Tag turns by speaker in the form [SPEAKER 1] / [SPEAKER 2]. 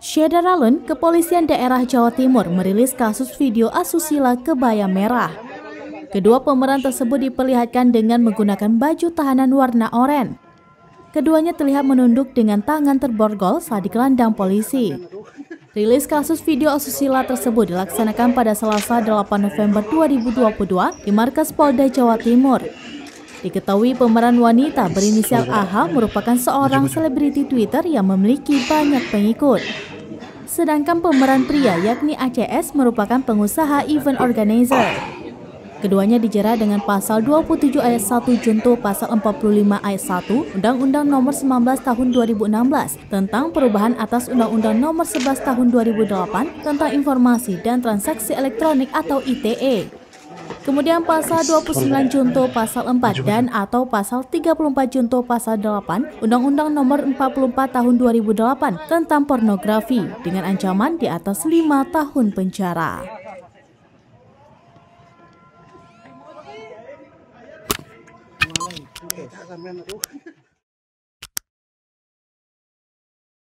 [SPEAKER 1] Syederalun, Kepolisian Daerah Jawa Timur merilis kasus video asusila kebaya merah. Kedua pemeran tersebut diperlihatkan dengan menggunakan baju tahanan warna oranye. Keduanya terlihat menunduk dengan tangan terborgol saat dikelandang polisi. Rilis kasus video asusila tersebut dilaksanakan pada Selasa 8 November 2022 di markas Polda Jawa Timur. Diketahui pemeran wanita berinisial AH merupakan seorang selebriti Twitter yang memiliki banyak pengikut. Sedangkan pemeran pria yakni ACS merupakan pengusaha event organizer. Keduanya dijerat dengan pasal 27 ayat 1 junto pasal 45 ayat 1 Undang-Undang Nomor 19 Tahun 2016 tentang perubahan atas Undang-Undang Nomor 11 Tahun 2008 tentang informasi dan transaksi elektronik atau ITE. Kemudian pasal 29 junto pasal 4 dan atau pasal 34 junto pasal 8 Undang-Undang Nomor 44 Tahun 2008 tentang pornografi dengan ancaman di atas 5 tahun penjara. 给他个面子。给